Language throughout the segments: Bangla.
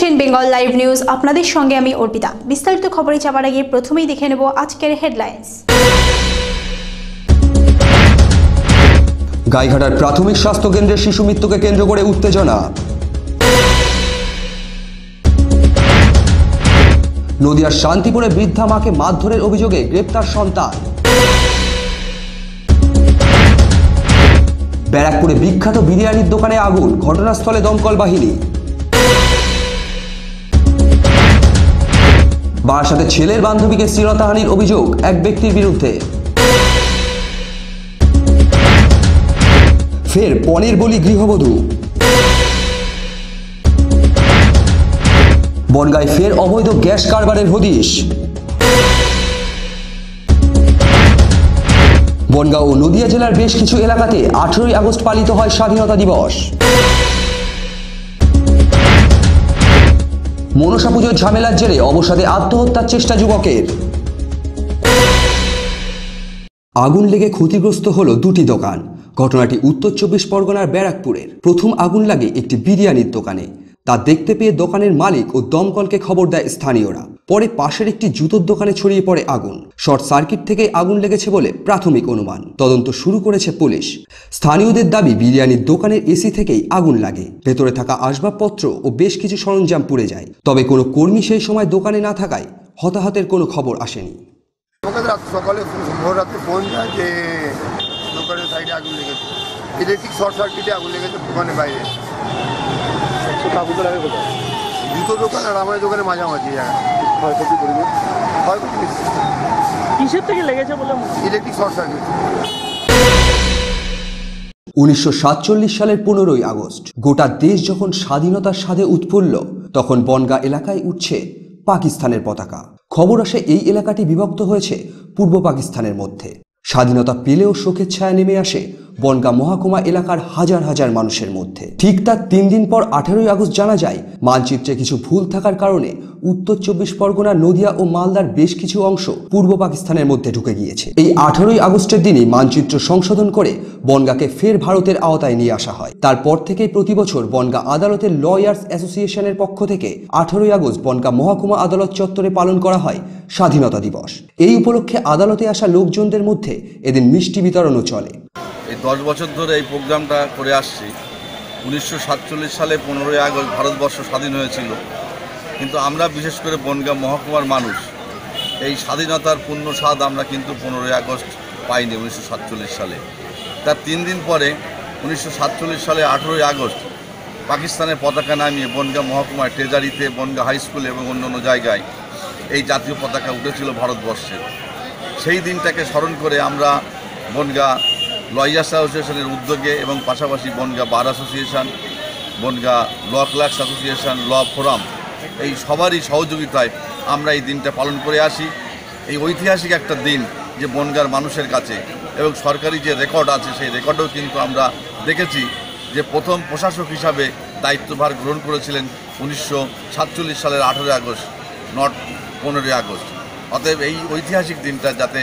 দেখছেন বেঙ্গল লাইভ নিউজ। আপনাদের সঙ্গে আমি অর্পিতা। বিস্তারিত খবরে যাবার আগে প্রথমেই দেখে নেব আজকের হেডলাইন্স। গাইঘাটার প্রাথমিক স্বাস্থ্য কেন্দ্রের শিশু মৃত্যুকে কেন্দ্র করে উত্তেজনা। নদিয়ার শান্তিপুরে বৃদ্ধা মাকে মারধরের অভিযোগে গ্রেপ্তার সন্তান। ব্যারাকপুরে বিখ্যাত বিরিয়ানির দোকানে আগুন। ঘটনাস্থলে দমকল বাহিনী। বারাসাতে ছেলের বান্ধবীকে শ্লীলতাহানির অভিযোগ এক ব্যক্তির বিরুদ্ধে। ফের পনেরো বলি গৃহবধূ। বনগায় ফের অবৈধ গ্যাস কারবারের হদিশ। বনগাঁ ও নদিয়া জেলার বেশ কিছু এলাকাতে আঠেরোই আগস্ট পালিত হয় স্বাধীনতা দিবস। মনসা পুজোর ঝামেলার জেরে অবসাদে আত্মহত্যার চেষ্টা যুবকের। আগুন লেগে ক্ষতিগ্রস্ত হল দুটি দোকান। ঘটনাটি উত্তর চব্বিশ পরগনার ব্যারাকপুরের। প্রথম আগুন লাগে একটি বিরিয়ানির দোকানে। তা দেখতে পেয়ে দোকানের মালিক ও দমকলকে খবর দেয় স্থানীয়রা। পরে পাশের একটি জুতোর দোকানে ছড়িয়ে পড়ে আগুন। শর্ট সার্কিট থেকে আগুন লেগেছে বলে প্রাথমিক অনুমান। তদন্ত শুরু করেছে পুলিশ। স্থানীয়দের দাবি বিরিয়ানির দোকানের এসি থেকেই আগুন লাগে। ভেতরে থাকা আসবাবপত্র ও বেশ কিছু সরঞ্জাম পুড়ে যায়। তবে কোনো কর্মী সেই সময় দোকানে না থাকায় হতাহতের কোনো খবর আসেনি। সকালে ভোর ফোন যায় যে দোকানের সাইডে আগুন লেগেছে। ইলেকট্রিক শর্ট সার্কিটে আগুন লেগেছে দোকানের বাইরে। জুতো দোকান আর আমার দোকানে মাঝামাঝি জায়গা। ক্ষয়ক্ষতি করিনি। ক্ষয়ক্ষতি কিসের থেকে লেগেছে বলে ইলেকট্রিক শর্ট সার্কিট। উনিশশো সালের পনেরোই আগস্ট গোটা দেশ যখন স্বাধীনতার স্বাদে উৎফুল্ল তখন বনগা এলাকায় উঠছে পাকিস্তানের পতাকা। খবর আসে এই এলাকাটি বিভক্ত হয়েছে পূর্ব পাকিস্তানের মধ্যে। স্বাধীনতা পেলেও শোকের ছায়া নেমে আসে বনগা মহাকুমা এলাকার হাজার হাজার মানুষের মধ্যে। ঠিক তার তিন দিন পর আঠেরোই আগস্ট জানা যায়, মানচিত্রে কিছু ভুল থাকার কারণে উত্তর চব্বিশ পরগনা, নদিয়া ও মালদার বেশ কিছু অংশ পূর্ব পাকিস্তানের মধ্যে ঢুকে গিয়েছে। এই আঠারোই আগস্টের দিনই মানচিত্র সংশোধন করে বনগাকে ফের ভারতের আওতায় নিয়ে আসা হয়। তারপর থেকেই প্রতি বছর বনগা আদালতের লয়ার্স অ্যাসোসিয়েশনের পক্ষ থেকে আঠারোই আগস্ট বনগা মহকুমা আদালত চত্বরে পালন করা হয় স্বাধীনতা দিবস। এই উপলক্ষে আদালতে আসা লোকজনদের মধ্যে এদিন মিষ্টি বিতরণও চলে। দশ বছর ধরে এই প্রোগ্রামটা করে আসছি। উনিশশো সাতচল্লিশ সালে পনেরোই আগস্ট ভারতবর্ষ স্বাধীন হয়েছিল। কিন্তু আমরা বিশেষ করে বনগাঁ মহকুমার মানুষ, এই স্বাধীনতার পূর্ণ স্বাদ আমরা কিন্তু পনেরোই আগস্ট পাইনি উনিশশো সাতচল্লিশ সালে। তার তিন দিন পরে উনিশশো সাতচল্লিশ সালে আঠেরোই আগস্ট পাকিস্তানের পতাকা নামিয়ে বনগাঁ মহকুমায় ট্রেজারিতে বনগাঁ হাই স্কুল এবং অন্যান্য জায়গায় এই জাতীয় পতাকা উঠেছিল ভারতবর্ষে। সেই দিনটাকে স্মরণ করে আমরা বনগাঁ লয়ার্স অ্যাসোসিয়েশনের উদ্যোগে এবং পাশাপাশি Bongaon bar association, Bongaon law clerks association, law forum, এই সবারই সহযোগিতায় আমরা এই দিনটা পালন করে আসি। এই ঐতিহাসিক একটা দিন যে বনগার মানুষের কাছে এবং সরকারি যে রেকর্ড আছে, সেই রেকর্ডেও কিন্তু আমরা দেখেছি যে প্রথম প্রশাসক হিসাবে দায়িত্বভার গ্রহণ করেছিলেন উনিশশো সাতচল্লিশ সালের আঠেরোই আগস্ট, নট পনেরোই আগস্ট। অতএব এই ঐতিহাসিক দিনটা যাতে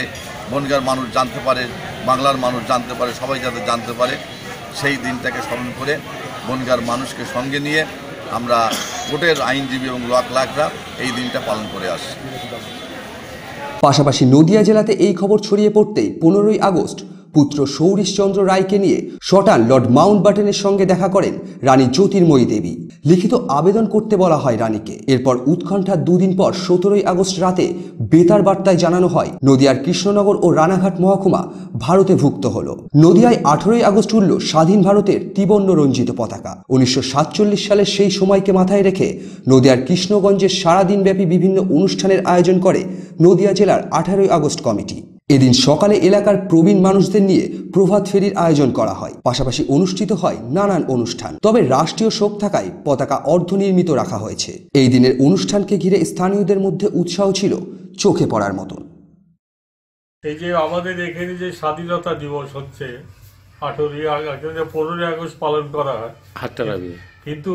বনগার মানুষ জানতে পারে বাংলার মানুষ জানতে পারে, সবাই যাতে জানতে পারে, সেই দিনটাকে স্মরণ করে বনগার মানুষকে সঙ্গে নিয়ে আমরা কোর্টের আইনজীবী এবং লাখ লাখরা এই দিনটা পালন করে আসছি। পাশাপাশি নদিয়া জেলাতে এই খবর ছড়িয়ে পড়তে পনেরোই আগস্ট পুত্র সৌরিশচন্দ্র রায়কে নিয়ে শটান লর্ড মাউন্ট বাটনের সঙ্গে দেখা করেন রানী জ্যোতির্ময়ী দেবী। লিখিত আবেদন করতে বলা হয় রানীকে। এরপর উৎকণ্ঠার দুদিন পর সতেরোই আগস্ট রাতে বেতার বার্তায় জানানো হয়, নদিয়ার কৃষ্ণনগর ও রানাঘাট মহকুমা ভারতে ভুক্ত হল। নদিয়ায় আঠেরোই আগস্ট উঠল স্বাধীন ভারতের ত্রিবর্ণ রঞ্জিত পতাকা। উনিশশো সাতচল্লিশ সালের সেই সময়কে মাথায় রেখে নদিয়ার কৃষ্ণগঞ্জে সারাদিনব্যাপী বিভিন্ন অনুষ্ঠানের আয়োজন করে নদিয়া জেলার আঠারোই আগস্ট কমিটি। এদিন সকালে এলাকার প্রবীণ মানুষদের নিয়ে প্রভাত ফেরির আয়োজন করা হয়। পাশাপাশি অনুষ্ঠিত হয় নানান অনুষ্ঠান। তবে রাষ্ট্রীয় শোক থাকায় পতাকা অর্ধনির্মিত রাখা হয়েছে। এই দিনের অনুষ্ঠানকে ঘিরে স্থানীয়দের মধ্যে উৎসাহ ছিল চোখে পড়ার মতন। এই যে আমাদের এখানে যে স্বাধীনতা দিবস হচ্ছে আঠেরোই আগস্ট পনেরোই আগস্ট পালন করা হয়। কিন্তু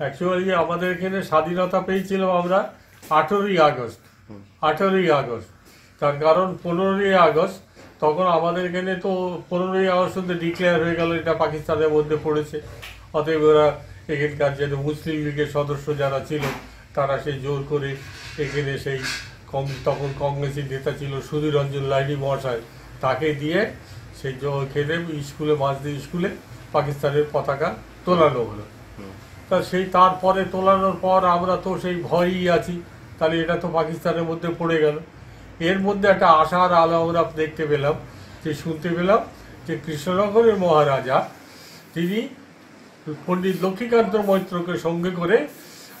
অ্যাকচুয়ালি আমাদের এখানে স্বাধীনতা পেয়েছিলাম আমরা আঠেরোই আগস্ট। আঠেরোই আগস্ট। তার কারণ পনেরোই আগস্ট, তখন আমাদের এখানে তো পনেরোই আগস্ট ডিক্লেয়ার হয়ে গেল, এটা পাকিস্তানের মধ্যে পড়েছে। অতএব ওরা এখানকার যে মুসলিম লীগের সদস্য যারা ছিল, তারা সেই জোর করে এখানে সেই কম তখন কংগ্রেসের নেতা ছিল সুধীর রঞ্জন লাইডি মহাশয়, তাকে দিয়ে সেই খেলে স্কুলে মাঝদি স্কুলে পাকিস্তানের পতাকা তোলানো হলো। তা সেই তারপরে তোলানোর পর আমরা তো সেই ভয়ই আছি, তাহলে এটা তো পাকিস্তানের মধ্যে পড়ে গেল। এর মধ্যে একটা আশার আলো আমরা দেখতে পেলাম যে শুনতে পেলাম যে কৃষ্ণনগরের মহারাজা তিনি পণ্ডিত লক্ষ্মীকান্ত মৈত্রকে সঙ্গে করে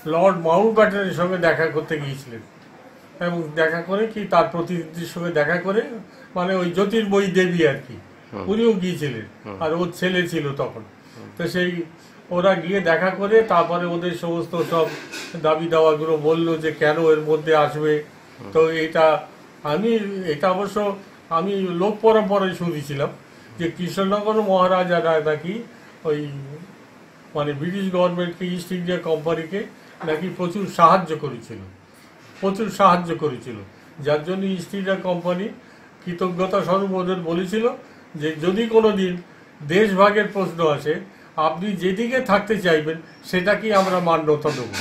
লর্ড মাউন্ট ব্যাটনের সঙ্গে দেখা করতে গিয়েছিলেন। এবং দেখা করে কি তার প্রতিনিধির সঙ্গে দেখা করে মানে ওই জ্যোতির্ময়ী দেবী আর কি উনিও গিয়েছিলেন। আর ওর ছেলে ছিল তখন। তো সেই ওরা গিয়ে দেখা করে তারপরে ওদের সমস্ত সব দাবি দাওয়াগুলো বলল যে কেন এর মধ্যে আসবে। তো এটা আমি এটা অবশ্য আমি লোক পরম্পরায় শুনেছিলাম যে কৃষ্ণনগর মহারাজারা নাকি ওই মানে ব্রিটিশ গভর্নমেন্টকে, ইস্ট ইন্ডিয়া কোম্পানিকে নাকি প্রচুর সাহায্য করেছিল। প্রচুর সাহায্য করেছিল। যার জন্য ইস্ট ইন্ডিয়া কোম্পানি কৃতজ্ঞতা স্বরূপ ওদের বলেছিল যে, যদি কোনো দিন দেশভাগের প্রশ্ন আসে, আপনি যেদিকে থাকতে চাইবেন, সেটাকেই আমরা মান্যতা দেবো।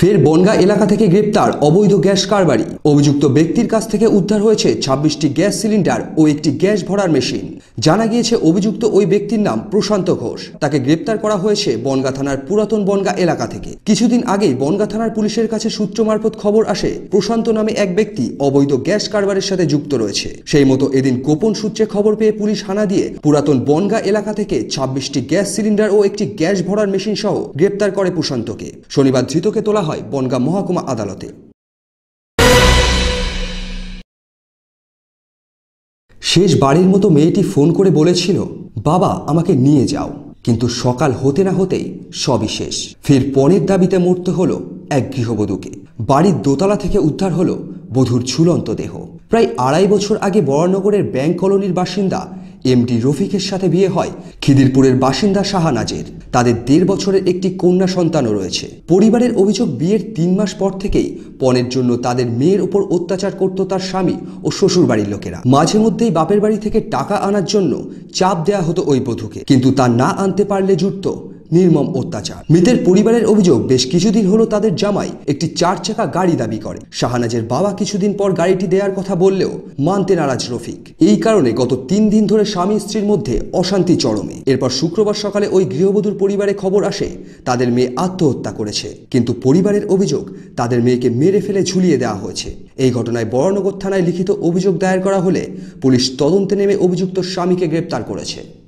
ফের বনগা এলাকা থেকে গ্রেপ্তার অবৈধ গ্যাস কারবারি। অভিযুক্ত ব্যক্তির কাছ থেকে উদ্ধার হয়েছে ছাব্বিশটি গ্যাস সিলিন্ডার ও একটি গ্যাস ভরার মেশিন। জানা গিয়েছে অভিযুক্ত ওই ব্যক্তির নাম প্রশান্ত ঘোষ। তাকে গ্রেপ্তার করা হয়েছে বনগা থানার পুরাতন বনগা এলাকা থেকে। কিছুদিন আগেই বনগা থানার পুলিশের কাছে সূত্র মারফত খবর আসে, প্রশান্ত নামে এক ব্যক্তি অবৈধ গ্যাস কারবারের সাথে যুক্ত রয়েছে। সেই মতো এদিন গোপন সূত্রে খবর পেয়ে পুলিশ হানা দিয়ে পুরাতন বনগা এলাকা থেকে ছাব্বিশটি গ্যাস সিলিন্ডার ও একটি গ্যাস ভরার মেশিন সহ গ্রেপ্তার করে প্রশান্তকে। শনিবার ধৃতকে তোলা হয় বনগা মহকুমা আদালতে। শেষ বাড়ির মতো মেয়েটি ফোন করে বলেছিল, বাবা, আমাকে নিয়ে যাও। কিন্তু সকাল হতে না হতেই সবই শেষ। ফের পণের দাবিতে মরতে হলো এক গৃহবধূকে। বাড়ির দোতলা থেকে উদ্ধার হলো বধূর ঝুলন্ত দেহ। প্রায় আড়াই বছর আগে বরানগরের ব্যাংক কলোনির বাসিন্দা এমডি রফিকের সাথে বিয়ে হয়। খিদিরপুরের বাসিন্দা শাহানাজের তাদের দেড় বছরের একটি কন্যা সন্তানও রয়েছে। পরিবারের অভিযোগ বিয়ের তিন মাস পর থেকেই পণের জন্য তাদের মেয়ের উপর অত্যাচার করত তার স্বামী ও শ্বশুর বাড়ির লোকেরা। মাঝে মধ্যেই বাপের বাড়ি থেকে টাকা আনার জন্য চাপ দেয়া হতো ওই বধূকে। কিন্তু তা না আনতে পারলে জুটত নির্মম অত্যাচার। মৃতের পরিবারের অভিযোগ, বেশ কিছুদিন হলো তাদের জামাই একটি চার চাকা গাড়ি দাবি করে। শাহানাজের বাবা কিছুদিন পর গাড়িটি দেওয়ার কথা বললেও মানতে নারাজ রফিক। এই কারণে গত তিন দিন ধরে স্বামী স্ত্রীর মধ্যে অশান্তি চরমে। এরপর শুক্রবার সকালে ওই গৃহবধূর পরিবারে খবর আসে, তাদের মেয়ে আত্মহত্যা করেছে। কিন্তু পরিবারের অভিযোগ, তাদের মেয়েকে মেরে ফেলে ঝুলিয়ে দেওয়া হয়েছে। এই ঘটনায় বরানগর থানায় লিখিত অভিযোগ দায়ের করা হলে পুলিশ তদন্তে নেমে অভিযুক্ত স্বামীকে গ্রেপ্তার করেছে।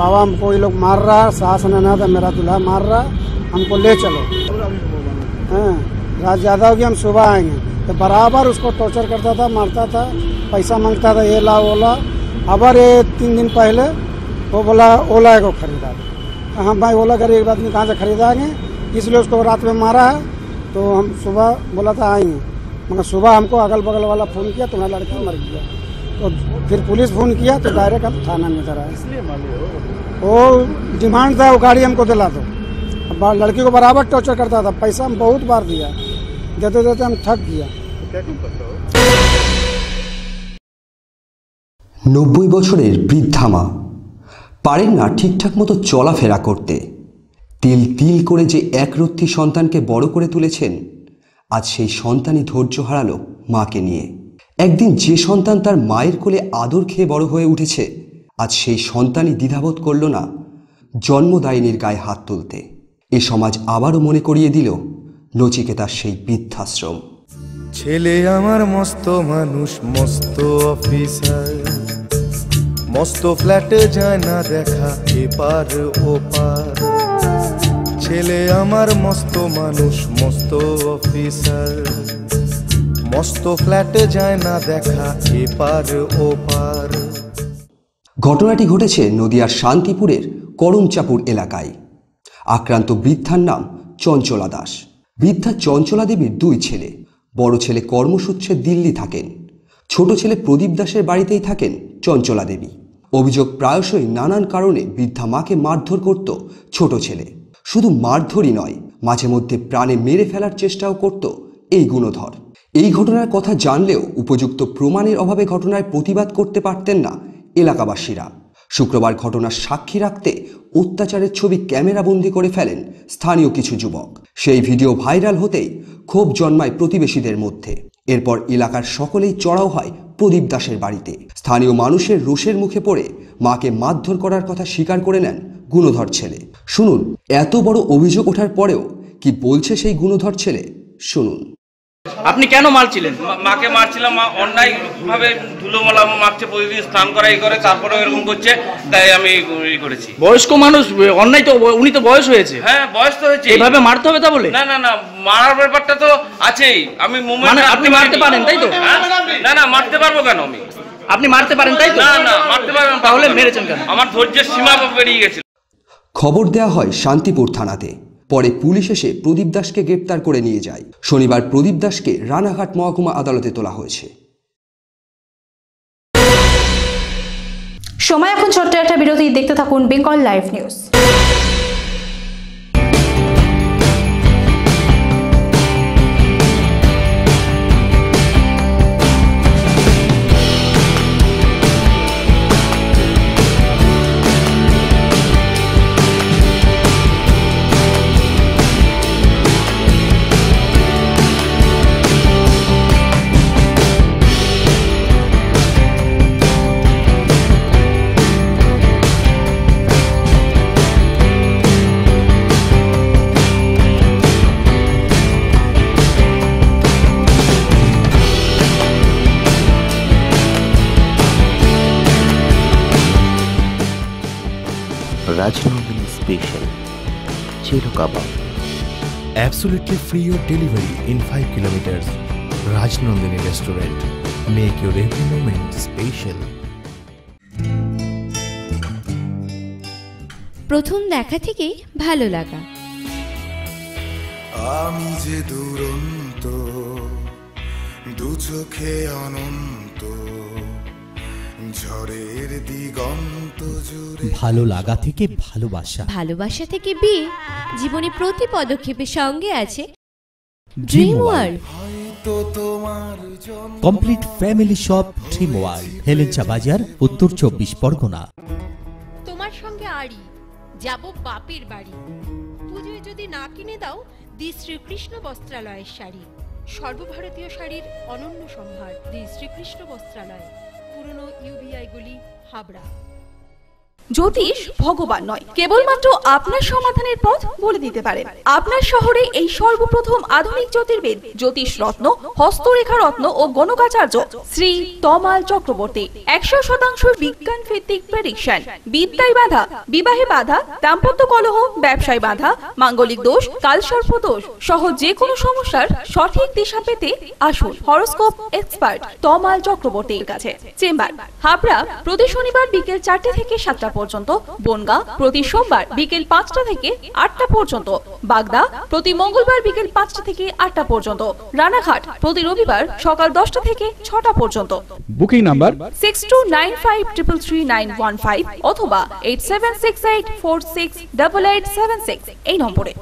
बाबा हमको ये लोग मार रहा है, सास ननद मेरा दूल्हा मार रहा हमको ले चलो। हाँ रात ज़्यादा होगी, हम सुबह आएँगे। तो बराबर उसको टॉर्चर करता था, मारता था, पैसा माँगता था, ये ला, वो ला। अबर ये तीन दिन पहले, वो बोला, ओला को खरीदा हम भाई ओला गरीब आदमी कहाँ से खरीदाएँगे? इसलिए उसको रात में मारा है। तो हम सुबह बोला था, आएँगे। मगर सुबह हमको अगल बगल वाला फ़ोन किया, तुम्हारा लड़का मर गया। तो फिर पुलिस फ़ोन किया तो डायरेक्ट हम थाना में इधर आए वो डिमांड था वो गाड़ी हमको दिला दो अब बा- लड़की को बराबर टॉर्चर करता था पैसा हम बहुत बार दिया देते देते हम थक गया নব্বই বছরের বৃদ্ধা মা পারেন না ঠিকঠাক মতো চলাফেরা করতে তিল তিল করে যে একরত্তি সন্তানকে বড় করে তুলেছেন আজ সেই সন্তানই ধৈর্য হারালো মাকে নিয়ে একদিন যে সন্তান তার মায়ের কোলে আদর খেয়ে বড় হয়ে উঠেছে, আজ সেই সন্তানই দ্বিধাবোধ করল না। জন্মদায়িনীর গায়ে হাত তুলতে। এ সমাজ আবারও মনে করিয়ে দিল নচিকেতার সেই বৃদ্ধাশ্রম। ছেলে আমার মস্ত মানুষ, মস্ত অফিসার। মস্ত ফ্ল্যাটে যায় না দেখা, এপার ওপার। ছেলে আমার মস্ত মানুষ, মস্ত অফিসার। মস্ত ফ্ল্যাটে যায় না দেখা, এপার ওপার। ঘটনাটি ঘটেছে নদিয়ার শান্তিপুরের করমচাপুর এলাকায়। আক্রান্ত বৃদ্ধার নাম চঞ্চলা দাস। বৃদ্ধা চঞ্চলা দেবীর দুই ছেলে। বড় ছেলে কর্মসূত্রে দিল্লি থাকেন। ছোট ছেলে প্রদীপ দাসের বাড়িতেই থাকেন চঞ্চলা দেবী। অভিযোগ প্রায়শই নানান কারণে বৃদ্ধা মাকে মারধর করত ছোট ছেলে। শুধু মারধরই নয়, মাঝে মধ্যে প্রাণে মেরে ফেলার চেষ্টাও করত এই গুণধর। এই ঘটনার কথা জানলেও উপযুক্ত প্রমাণের অভাবে ঘটনায় প্রতিবাদ করতে পারতেন না এলাকাবাসীরা। শুক্রবার ঘটনার সাক্ষী রাখতে অত্যাচারের ছবি ক্যামেরাবন্দি করে ফেলেন স্থানীয় কিছু যুবক। সেই ভিডিও ভাইরাল হতেই ক্ষোভ জন্মায় প্রতিবেশীদের মধ্যে। এরপর এলাকার সকলেই চড়াও হয় প্রদীপ দাসের বাড়িতে। স্থানীয় মানুষের রোষের মুখে পড়ে মাকে মারধর করার কথা স্বীকার করে নেন গুণধর ছেলে। শুনুন, এত বড় অভিযোগ ওঠার পরেও কি বলছে সেই গুণধর ছেলে? শুনুন। আপনি কেন মারছিলেন? মা- মাকে মারছিলাম মা অন্যায় ভাবে ধুলো মালা মারছে প্রতিদিন স্নান করা এই করে তারপরে এরকম করছে তাই আমি ই করেছি। বয়স্ক মানুষ অন্যায় তো উনি তো বয়স হয়েছে। হ্যাঁ বয়স তো হয়েছে। এইভাবে মারতে হবে তা বলে? না না না মারার ব্যাপারটা তো আছেই। আমি মানে আপনি মারতে পারেন, তাই তো? হ্যাঁ? না না মারতে পারব কেন আমি? আপনি মারতে পারেন তাই তো? না না মারতে পারব না। তাহলে মেরেছেন কেন? আমার ধৈর্যের সীমা পেরিয়ে গেছে খবর দেওয়া হয় শান্তিপুর থানাতে। পরে পুলিশ এসে প্রদীপ দাসকে গ্রেপ্তার করে নিয়ে যায়। শনিবার প্রদীপ দাসকে রানাঘাট মহকুমা আদালতে তোলা হয়েছে। সময় এখন ছোট্ট একটা বিরতি। দেখতে থাকুন Bengal live news. Absolutely free your delivery in 5 kilometers. Rajnandini Restaurant. Make your every moment special. প্রথম দেখা থেকেই ভালো লাগা আমি যে দুরন্ত দু চোখে অনন্ত ঝড়ের দিগন্ত জুড়ে। ভালো লাগা থেকে ভালোবাসা। ভালোবাসা থেকে বিয়ে জীবনে প্রতি পদক্ষেপে সঙ্গে আছে ড্রিম ওয়ার্ল্ড হয়তো তোমার complete family shop dream world Helencha বাজার উত্তর চব্বিশ পরগনা। তোমার সঙ্গে আড়ি যাব বাপের বাড়ি। পুজোয় যদি না কিনে দাও দি শ্রীকৃষ্ণ বস্ত্রালয়ের শাড়ি। সর্বভারতীয় শাড়ির অনন্য সম্ভার দি শ্রীকৃষ্ণ বস্ত্রালয়। পুরনো ইউবিআইগুলি হাবড়া। জ্যোতিষ ভগবান নয়, কেবলমাত্র আপনার সমাধানের পথ বলে দিতে পারেন। আপনার শহরে এই সর্বপ্রথম আধুনিক জ্যোতির্বিদ জ্যোতিষ রত্ন, হস্তরেখা রত্ন ও গণকাচার্য শ্রী তমাল চক্রবর্তী। একশো শতাংশ বিজ্ঞান ভিত্তিক প্রেডিকশন। বিদ্যায় বাধা, বিবাহে বাধা, দাম্পত্য কলহ, ব্যবসায় বাধা, মাঙ্গলিক দোষ, কালসর্প দোষ সহ যে কোনো সমস্যার সঠিক দিশা পেতে আসুন হরোস্কোপ এক্সপার্ট তমাল চক্রবর্তীর কাছে। চেম্বার, হাবড়া, প্রতি শনিবার বিকেল চারটে থেকে সাতটা পর্যন্ত বনগা প্রতি সোমবার বিকেল পাঁচটা থেকে আটটা পর্যন্ত বাগদা প্রতি মঙ্গলবার বিকেল পাঁচটা থেকে আটটা পর্যন্ত রানাঘাট প্রতি রবিবার সকাল দশটা থেকে ছটা পর্যন্ত। Booking number six two nine five triple three nine one five অথবা eight seven six eight four six double eight seven six এই নম্বরে।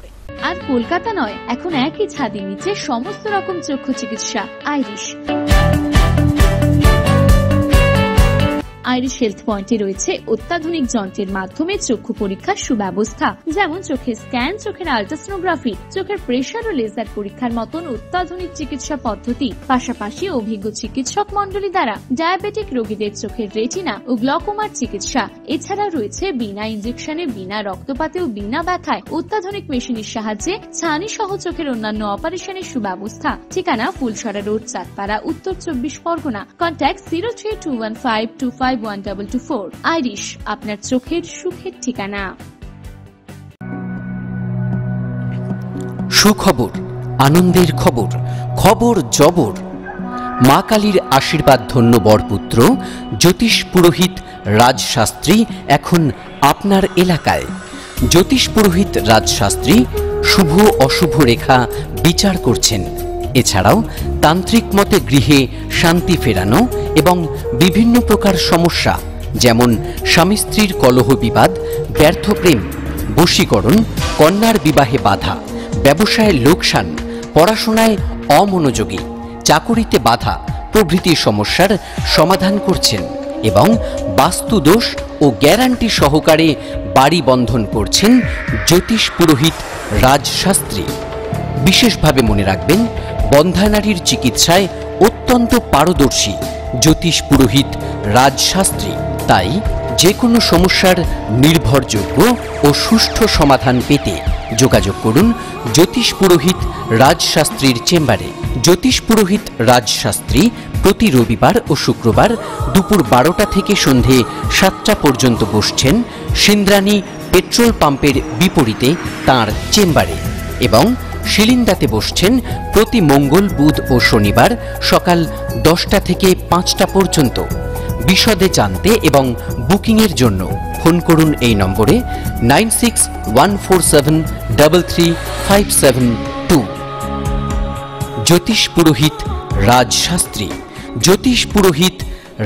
আর কলকাতা নয় এখন একই ছাদের নিচে সমস্ত রকম চক্ষু চিকিৎসা আইরিশ। আইরিশ হেলথ পয়েন্টে রয়েছে অত্যাধুনিক যন্ত্রের মাধ্যমে চক্ষু পরীক্ষার সুব্যবস্থা, যেমন চোখের স্ক্যান, চোখের আল্ট্রাসোনোগ্রাফি, চোখের প্রেশার ও লেজার পরীক্ষার মতন অত্যাধুনিক চিকিৎসা পদ্ধতি, পাশাপাশি অভিজ্ঞ চিকিৎসক মন্ডলী দ্বারা ডায়াবেটিক রোগীদের চোখের রেটিনা ও গ্লকোমার চিকিৎসা। এছাড়া রয়েছে বিনা ইঞ্জেকশনে বিনা রক্তপাতে ও বিনা ব্যথায় অত্যাধুনিক মেশিনের সাহায্যে ছানি সহ চোখের অন্যান্য অপারেশনের সুব্যবস্থা। ঠিকানা ফুলসরা রোড, চাঁদপাড়া, উত্তর চব্বিশ Parganas. Contact zero three two one five two five Irish আপনার চোখের সুখের ঠিকানা। সুখবর, আনন্দের খবর খবর জবর। মা কালীর আশীর্বাদ ধন্য বরপুত্র, জ্যোতিষ পুরোহিত, রাজশাস্ত্রী এখন আপনার এলাকায়। জ্যোতিষ পুরোহিত, রাজশাস্ত্রী, শুভ অশুভ রেখা বিচার করছেন। এছাড়াও তান্ত্রিক মতে গৃহে শান্তি ফেরানো এবং বিভিন্ন প্রকার সমস্যা, যেমন স্বামী স্ত্রীর কলহ বিবাদ, ব্যর্থ প্রেম, বশীকরণ, কন্যার বিবাহে বাধা, ব্যবসায় লোকসান, পড়াশোনায় অমনোযোগী, চাকুরিতে বাধা, প্রভৃতি সমস্যার সমাধান করছেন এবং বাস্তুদোষ ও গ্যারান্টি সহকারে বাড়ি বন্ধন করছেন জ্যোতিষ পুরোহিত রাজশাস্ত্রী। বিশেষভাবে মনে রাখবেন বন্ধানারীর চিকিৎসায় অত্যন্ত পারদর্শী জ্যোতিষ পুরোহিত, রাজশাস্ত্রী। তাই যে কোনো সমস্যার নির্ভরযোগ্য ও সুষ্ঠু সমাধান পেতে যোগাযোগ করুন জ্যোতিষ পুরোহিত, রাজশাস্ত্রীর চেম্বারে। জ্যোতিষ পুরোহিত, রাজশাস্ত্রী প্রতি রবিবার ও শুক্রবার দুপুর বারোটা থেকে সন্ধে সাতটা পর্যন্ত বসছেন সিন্দ্রানী পেট্রোল পাম্পের বিপরীতে তার চেম্বারে এবং শিলিন্দাতে বসছেন প্রতি মঙ্গল, বুধ ও শনিবার সকাল দশটা থেকে পাঁচটা পর্যন্ত। বিশদে জানতে এবং বুকিংয়ের জন্য ফোন করুন এই নম্বরে nine six one four seven double three five seven two. জ্যোতিষ পুরোহিত রাজশাস্ত্রী। জ্যোতিষ পুরোহিত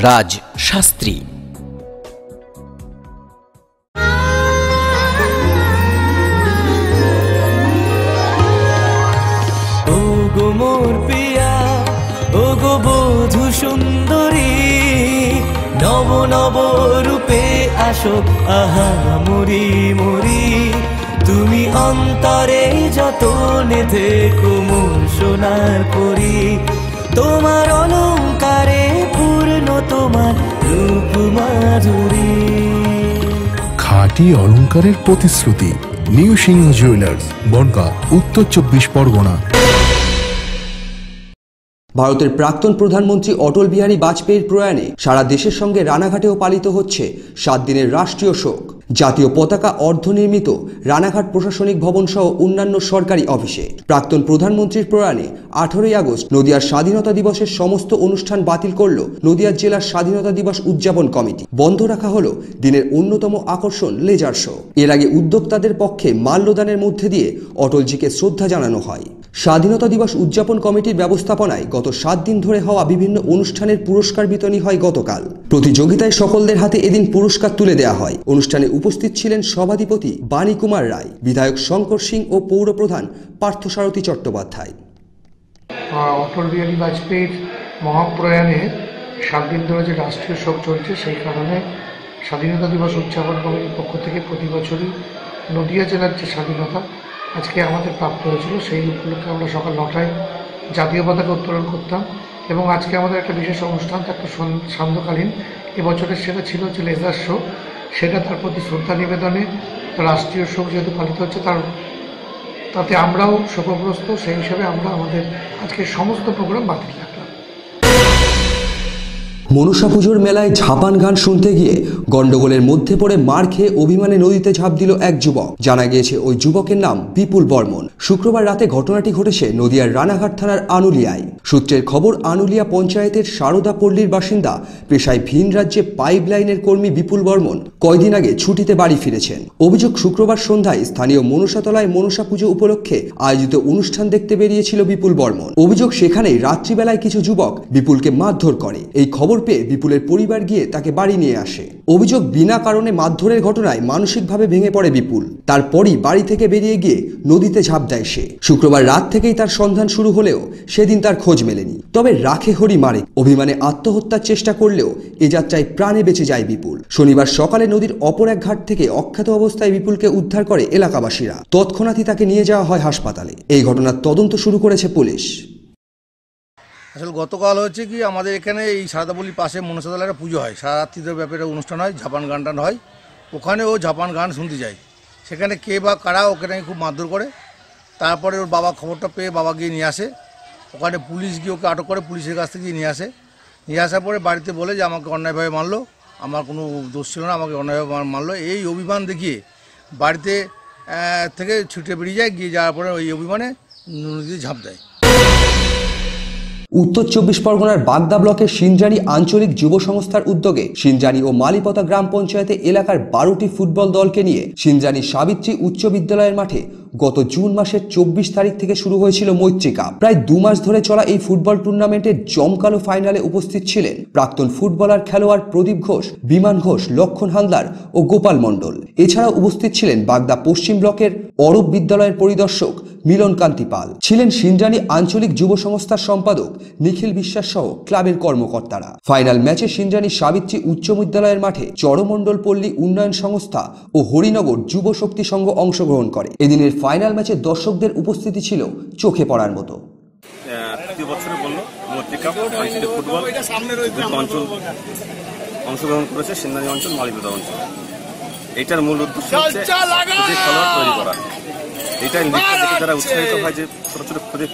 রাজশাস্ত্রী। সুন্দরী, নব নব রূপে আসো আহা মরি মরি তুমি অন্তরে যতনে থেকো মোর সোনার করি তোমার অলঙ্কারে পূর্ণ তোমার রূপ মাধুরী। খাঁটি অলংকারের প্রতিশ্রুতি, নিউ সিংহ জুয়েলার্স বনকা উত্তর চব্বিশ পরগনা। ভারতের প্রাক্তন প্রধানমন্ত্রী অটল বিহারী বাজপেয়ীর প্রয়াণে সারা দেশের সঙ্গে রানাঘাটেও পালিত হচ্ছে সাত দিনের রাষ্ট্রীয় শোক। জাতীয় পতাকা অর্ধনির্মিত রানাঘাট প্রশাসনিক ভবন সহ অন্যান্য সরকারি অফিসে। প্রাক্তন প্রধানমন্ত্রীর প্রয়াণে আঠারোই আগস্ট নদিয়ার স্বাধীনতা দিবসের সমস্ত অনুষ্ঠান বাতিল করল নদিয়া জেলার স্বাধীনতা দিবস উদযাপন কমিটি। বন্ধ রাখা হল দিনের অন্যতম আকর্ষণ লেজার শো। এর আগে উদ্যোক্তাদের পক্ষে মাল্যদানের মধ্যে দিয়ে অটলজিকে শ্রদ্ধা জানানো হয়। স্বাধীনতা দিবস উদযাপন কমিটির ব্যবস্থাপনায় গত সাত দিন ধরে হওয়া বিভিন্ন অনুষ্ঠানের পুরস্কার বিতরণী হয় গতকাল। প্রতিযোগিতায় সকলদের হাতে এদিন পুরস্কার তুলে দেওয়া হয়। অনুষ্ঠানে উপস্থিত ছিলেন সভাধিপতি বাণী কুমার রায়, বিধায়ক শঙ্কর সিং ও পৌরপ্রধান পার্থসারথী চট্টোপাধ্যায়। অটল বিহারী বাজপেয়ীর মহাপ্রয়াণে সাত দিন ধরে যে রাষ্ট্রীয় শোক চলছে, সেই কারণে স্বাধীনতা দিবস উদযাপন কমিটির পক্ষ থেকে প্রতি বছরই নদিয়া জেলার যে স্বাধীনতা, আজকে আমাদের প্রাপ্ত হয়েছিল, সেই উপলক্ষে আমরা সকাল নটায় জাতীয় পতাকা উত্তোলন করতাম এবং আজকে আমাদের একটা বিশেষ অনুষ্ঠান থাকতো সান্ধ্যকালীন। এবছরের সেটা ছিল হচ্ছে লেজার শো। সেটা তার প্রতি শ্রদ্ধা নিবেদনে রাষ্ট্রীয় শোক যেহেতু পালিত হচ্ছে, তার তাতে আমরাও শোকগ্রস্ত, সেই হিসাবে আমরা আমাদের আজকে সমস্ত প্রোগ্রাম বাতিল রাখলাম মনসা পুজোর মেলায় ঝাপান গান শুনতে গিয়ে গন্ডগোলের মধ্যে পড়ে মার খেয়ে অভিমানে নদীতে ঝাঁপ দিল এক যুবক। জানা গিয়েছে ওই যুবকের নাম বিপুল বর্মন। শুক্রবার রাতে ঘটনাটি ঘটেছে নদিয়ার রানাঘাট থানার আনুলিয়ায়। সূত্রের খবর, আনুলিয়া পঞ্চায়েতের সারদা পল্লীর বাসিন্দা, পেশায় ভিন রাজ্যে পাইপ লাইনের কর্মী বিপুল বর্মন কয়দিন আগে ছুটিতে বাড়ি ফিরেছেন। অভিযোগ, শুক্রবার সন্ধ্যায় স্থানীয় মনসাতলায় মনসা পুজো উপলক্ষে আয়োজিত অনুষ্ঠান দেখতে বেরিয়েছিল বিপুল বর্মন। অভিযোগ, সেখানেই রাত্রিবেলায় কিছু যুবক বিপুলকে মারধর করে। এই খবর পেয়ে বিপুলের পরিবার গিয়ে তাকে বাড়ি নিয়ে আসে। অভিযোগ বিনা কারণে মারধরের ঘটনায় মানসিকভাবে ভেঙে পড়ে বিপুল। তারপরই বাড়ি থেকে বেরিয়ে গিয়ে নদীতে ঝাঁপ দেয় সে। শুক্রবার রাত থেকেই তার সন্ধান শুরু হলেও সেদিন তার খোঁজ মেলেনি। তবে রাখে হরি মারে। অভিমানে আত্মহত্যার চেষ্টা করলেও এ যাত্রায় প্রাণে বেঁচে যায় বিপুল। শনিবার সকালে নদীর অপর এক ঘাট থেকে অখ্যাত অবস্থায় বিপুলকে উদ্ধার করে এলাকাবাসীরা। তৎক্ষণাৎই তাকে নিয়ে যাওয়া হয় হাসপাতালে। এই ঘটনার তদন্ত শুরু করেছে পুলিশ। আসলে গতকাল হচ্ছে কি, আমাদের এখানে এই সারদাপল্লির পাশে মনসাতলায় একটা পুজো হয়। সারা রাত্রিদের ব্যাপারে অনুষ্ঠান হয়, ঝাপান গান টান হয়। ওখানে ও ঝাপান গান শুনতে যায় সেখানে কে বা কারা, ওকে নাকি খুব মারধর করে। তারপরে ওর বাবা খবরটা পেয়ে বাবা গিয়ে নিয়ে আসে। ওখানে পুলিশ গিয়ে ওকে আটক করে, পুলিশের কাছ থেকে নিয়ে আসে। নিয়ে আসার পরে বাড়িতে বলে যে, আমাকে অন্যায়ভাবে মারলো। আমার কোনো দোষ ছিল না, আমাকে অন্যায়ভাবে মার- মারলো। এই অভিমান দেখিয়ে বাড়িতে থেকে ছুটে বেরিয়ে যায়। গিয়ে যাওয়ার পরে ওই অভিমানে নদীতে ঝাঁপ দেয়। উত্তর চব্বিশ পরগনার বাগদা ব্লকের সিনজানি আঞ্চলিক যুব সংস্থার উদ্যোগে সিনজানি ও মালিপতা গ্রাম পঞ্চায়েতে এলাকার বারোটি ফুটবল দলকে নিয়ে সিনজানি সাবিত্রী উচ্চ বিদ্যালয়ের মাঠে গত জুন মাসের চব্বিশ তারিখ থেকে শুরু হয়েছিল মৈত্রী কাপ প্রায় দু মাস ধরে চলা এই ফুটবল টুর্নামেন্টের জমকালো ফাইনালে উপস্থিত ছিলেন প্রাক্তন ফুটবলার খেলোয়াড় প্রদীপ ঘোষ, বিমান ঘোষ, লক্ষণ হালদার ও গোপাল মণ্ডল। এছাড়াও উপস্থিত ছিলেন বাগদা পশ্চিম ব্লকের অরব বিদ্যালয়ের পরিদর্শক মিলন কান্তি পাল। ছিলেন সিন্দ্রানী আঞ্চলিক যুব সংস্থার সম্পাদক নিখিল বিশ্বাস সহ ক্লাবের কর্মকর্তারা। ফাইনাল ম্যাচে সিন্দ্রানী সাবিত্রী উচ্চ বিদ্যালয়ের মাঠে চরমণ্ডল পল্লী উন্নয়ন সংস্থা ও হরিনগর যুব শক্তি সংঘ অংশগ্রহণ করে। এদিনের ফাইনাল ম্যাচে দর্শকদের উপস্থিতি ছিল চোখে পড়ার মতো। তৃতীয় বছরে বলল মৈত্রী ফুটবল অঞ্চল অংশগ্রহণ করেছে সিন্দানি অঞ্চল মালিকতা অঞ্চল। এটার মূল উদ্দেশ্য হচ্ছে খেলোয়াড় তৈরি করা। দেখে যারা উৎসাহিত হয় যে ছোটো ছোটো খুদে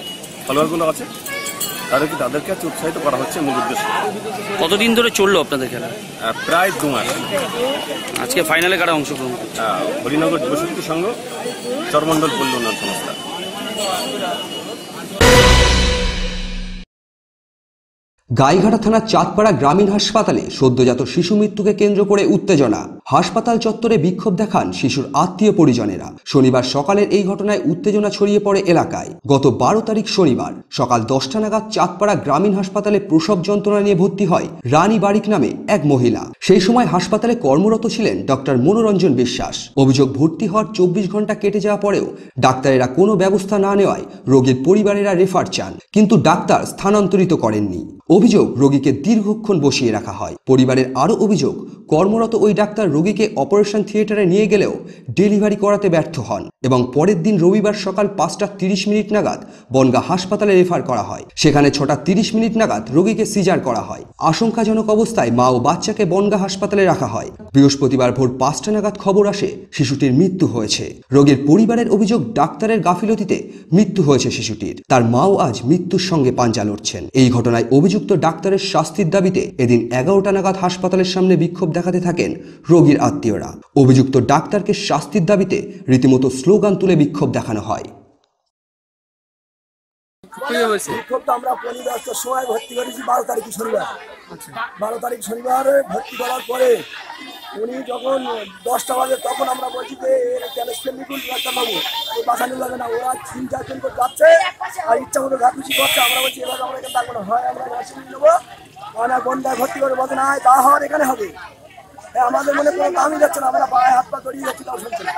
খেলোয়াড়গুলো আছে তাদেরকে তাদেরকে আজকে উৎসাহিত করা হচ্ছে মূল উদ্দেশ্য কতদিন ধরে চলল আপনাদের খেলা? প্রায় দু মাস। আজকে ফাইনালে কারা অংশগ্রহণ হরিনগর যুবশক্তি সংঘ চরমণ্ডল পল্লী উন্নয়ন সংস্থা। গাইঘাটা থানার চাঁদপাড়া গ্রামীণ হাসপাতালে সদ্যজাত শিশু মৃত্যুকে কেন্দ্র করে উত্তেজনা। হাসপাতাল চত্বরে বিক্ষোভ দেখান শিশুর আত্মীয় পরিজনেরা। শনিবার সকালের এই ঘটনায় উত্তেজনা ছড়িয়ে পড়ে এলাকায়। গত বারো তারিখ শনিবার সকাল দশটা নাগাদ চাঁদপাড়া গ্রামীণ হাসপাতালে প্রসব যন্ত্রণা নিয়ে ভর্তি হয় রানী বারিক নামে এক মহিলা। সেই সময় হাসপাতালে কর্মরত ছিলেন ডক্টর মনোরঞ্জন বিশ্বাস। অভিযোগ ভর্তি হওয়ার চব্বিশ ঘণ্টা কেটে যাওয়া পরেও ডাক্তারেরা কোনো ব্যবস্থা না নেওয়ায় রোগীর পরিবারেরা রেফার চান। কিন্তু ডাক্তার স্থানান্তরিত করেননি। অভিযোগ রোগীকে দীর্ঘক্ষণ বসিয়ে রাখা হয়। পরিবারের আরও অভিযোগ, কর্মরত ওই ডাক্তার রোগীকে অপারেশন থিয়েটারে নিয়ে গেলেও ডেলিভারি করাতে ব্যর্থ হন এবং পরের দিন রবিবার সকাল পাঁচটা তিরিশ মিনিট নাগাদ বনগা হাসপাতালে রেফার করা হয়। সেখানে ছটা তিরিশ মিনিট নাগাদ রোগীকে সিজার করা হয়। আশঙ্কাজনক অবস্থায় মা ও বাচ্চাকে বনগা হাসপাতালে রাখা হয়। বৃহস্পতিবার ভোর পাঁচটা নাগাদ খবর আসে, শিশুটির মৃত্যু হয়েছে। রোগীর পরিবারের অভিযোগ, ডাক্তারের গাফিলতিতে মৃত্যু হয়েছে শিশুটির। তার মাও আজ মৃত্যুর সঙ্গে পাঞ্জা লড়ছেন। এই ঘটনায় অভিযুক্ত ডাক্তারের শাস্তির দাবিতে এদিন এগারোটা নাগাদ হাসপাতালের সামনে বিক্ষোভ দেখাতে থাকেন রোগীর আত্মীয়রা। অভিযুক্ত ডাক্তারকে শাস্তির দাবিতে রীতিমতো স্লোগান তুলে বিক্ষোভ দেখানো হয়। আমরা পনেরো দশটার সময় ভর্তি করেছি বারো তারিখে শনিবার। বারো তারিখ শনিবারে ভর্তি করার পরে উনি যখন দশটা বাজে তখন আমরা বলছি যে এর ক্যালেস্টেল লিখুন ডাক্তারবাবু এই যাবে না ওরা তিন চারজন করে যাচ্ছে আর ইচ্ছা মতো ঘা খুশি করছে আমরা বলছি এবার আমরা এখানে থাকব না। হয় আমরা নার্সিং নেব। না বন্ধায় ভর্তি করে বলছে না তা হওয়ার এখানে হবে। আমাদের মনে কোনো দামই যাচ্ছে না আমরা পায়ে হাত পা জড়িয়ে যাচ্ছি তাও শুনছে না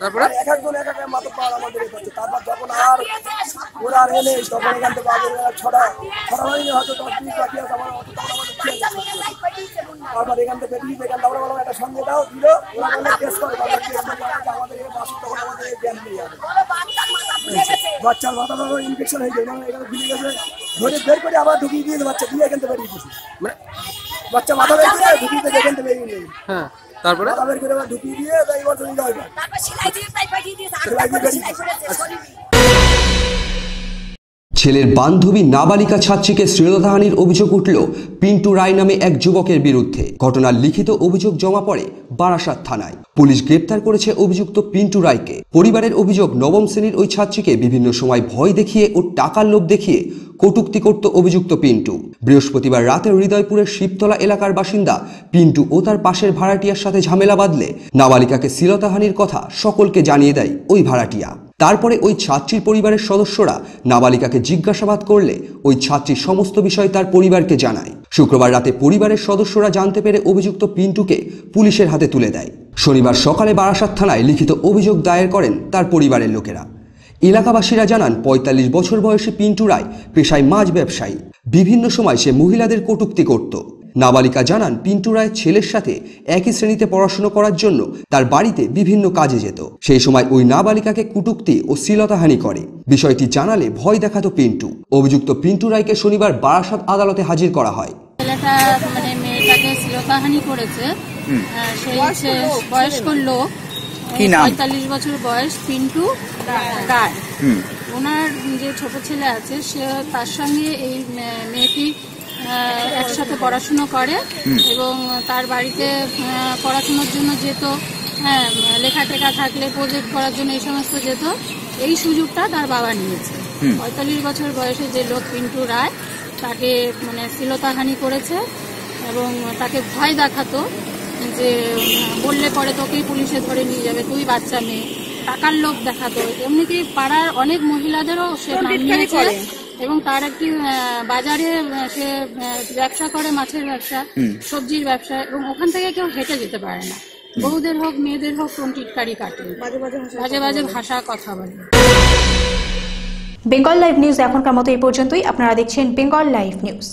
তারপরে? এক একজন এক এক মাত্র পাওয়ার আমাদের এ করছে। তারপর যখন আর ওরা আর এলে তখন এখান থেকে আগে ছটা ছটা হয়তো দশ মিনিট বাকি আছে আমার অত তখন আমাদের তারপর এখান থেকে বেরিয়ে এখান থেকে আমরা একটা সঙ্গে দাও দিল। ওরা বলল কেস করে তারপর কেস করে। আমাদের তখন আমাদের জ্ঞান নিয়ে যাবে বাচ্চার মাথা তো ইনফেকশন হয়ে যায় মানে এখানে ঝুলে গেছে ধরে বের করে আবার ঢুকিয়ে দিয়েছে বাচ্চা দিয়ে এখান থেকে বেরিয়ে দিয়েছে মানে বাচ্চা মাথা বের করে ঢুকিয়ে দেখেন তো বেরিয়ে নেই হ্যাঁ তারপরে? মাথা বের করে ঢুকিয়ে দিয়ে তাই বছর তারপর সেলাই দিয়ে বেরিয়ে দিয়েছে। ছেলের বান্ধবী নাবালিকা ছাত্রীকে শ্লীলতাহানির অভিযোগ উঠল পিন্টু রায় নামে এক যুবকের বিরুদ্ধে। ঘটনার লিখিত অভিযোগ জমা পড়ে বারাসাত থানায়। পুলিশ গ্রেপ্তার করেছে অভিযুক্ত পিন্টু রায়কে। পরিবারের অভিযোগ, নবম শ্রেণির ওই ছাত্রীকে বিভিন্ন সময় ভয় দেখিয়ে ও টাকার লোভ দেখিয়ে কটুক্তি করত অভিযুক্ত পিন্টু। বৃহস্পতিবার রাতে হৃদয়পুরের শিবতলা এলাকার বাসিন্দা পিন্টু ও তার পাশের ভাড়াটিয়ার সাথে ঝামেলা বাঁধলে নাবালিকাকে শ্লীলতাহানির কথা সকলকে জানিয়ে দেয় ওই ভাড়াটিয়া। তারপরে ওই ছাত্রীর পরিবারের সদস্যরা নাবালিকাকে জিজ্ঞাসাবাদ করলে ওই ছাত্রী সমস্ত বিষয় তার পরিবারকে জানায়। শুক্রবার রাতে পরিবারের সদস্যরা জানতে পেরে অভিযুক্ত পিন্টুকে পুলিশের হাতে তুলে দেয়। শনিবার সকালে বারাসাত থানায় লিখিত অভিযোগ দায়ের করেন তার পরিবারের লোকেরা। এলাকাবাসীরা জানান, পঁয়তাল্লিশ বছর বয়সী পিন্টু রায় পেশায় মাছ ব্যবসায়ী। বিভিন্ন সময় সে মহিলাদের কটূক্তি করত। নাবালিকা জানান পিন্টু রায় ছেলের সাথে একই শ্রেণীতে পড়াশুনো করার জন্য তার বাড়িতে বিভিন্ন কাজে যেত। সেই সময় ওই নাবালিকাকে কুটুক্তি ও শ্লীলতাহানি করে। বিষয়টি জানালে ভয় দেখাতো পিন্টু। অভিযুক্ত পিন্টু রায়কে শনিবার বারাসাত আদালতে হাজির করা হয়। ছেলেটা মানে মেয়েটাকে শ্লীলতাহানি করেছে। সেই বয়স্ক লোক। কি নাম? পঁয়তাল্লিশ বছর বয়স পিন্টু ওনার যে ছোট ছেলে আছে সে তার সঙ্গে এই মেয়েটি একসাথে পড়াশুনো করে এবং তার বাড়িতে পড়াশুনোর জন্য যেত হ্যাঁ লেখা টেখা থাকলে প্রজেক্ট করার জন্য এই সমস্ত যেত এই সুযোগটা তার বাবা নিয়েছে। পঁয়তাল্লিশ বছর বয়সে যে লোক পিন্টু রায় তাকে মানে শ্লীলতাহানি করেছে এবং তাকে ভয় দেখাতো যে বললে পরে তোকেই পুলিশে ধরে নিয়ে যাবে তুই বাচ্চা মেয়ে। টাকার লোভ দেখাতো। এমনিতেই পাড়ার অনেক মহিলাদেরও সে নাম নিয়েছে। এবং তার একটি বাজারে সে ব্যবসা করে মাছের ব্যবসা সবজির ব্যবসা এবং ওখান থেকে কেউ হেঁটে যেতে পারে না। বউদের হোক মেয়েদের হোক টোন টিটকারি কাটে। বাজে বাজে ভাষা কথা বলে। বেঙ্গল লাইভ নিউজ এখনকার মতো এই পর্যন্তই। আপনারা দেখছেন বেঙ্গল লাইভ নিউজ।